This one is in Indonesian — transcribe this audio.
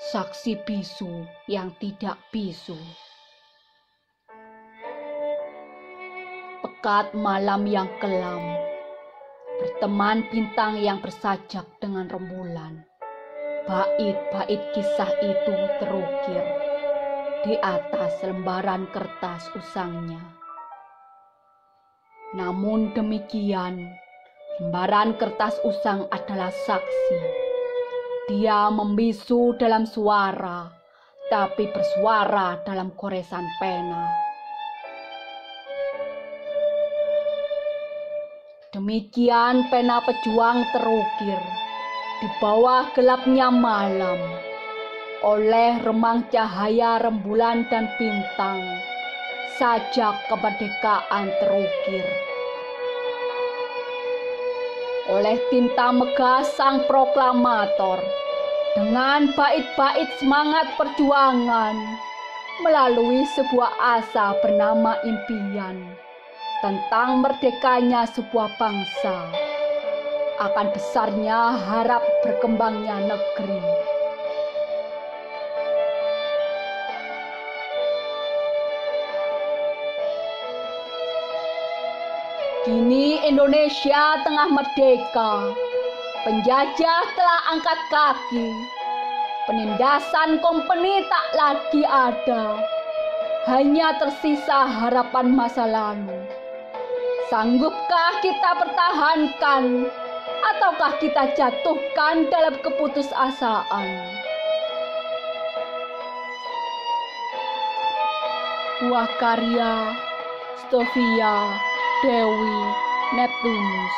saksi bisu yang tidak bisu. Pekat malam yang kelam, berteman bintang yang bersajak dengan rembulan. Bait-bait kisah itu terukir di atas lembaran kertas usangnya. Namun demikian, lembaran kertas usang adalah saksi. Dia membisu dalam suara, tapi bersuara dalam goresan pena. Demikian pena pejuang terukir di bawah gelapnya malam oleh remang cahaya rembulan dan bintang sajak kemerdekaan terukir oleh tinta megah sang proklamator dengan bait-bait semangat perjuangan melalui sebuah asa bernama impian tentang merdekanya sebuah bangsa akan besarnya harap berkembangnya negeri. Kini Indonesia tengah merdeka. Penjajah telah angkat kaki. Penindasan kompeni tak lagi ada. Hanya tersisa harapan masa lalu. Sanggupkah kita pertahankan ataukah kita jatuhkan dalam keputusasaan? Buah karya Stovia Dewi Neptunus